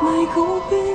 Mai.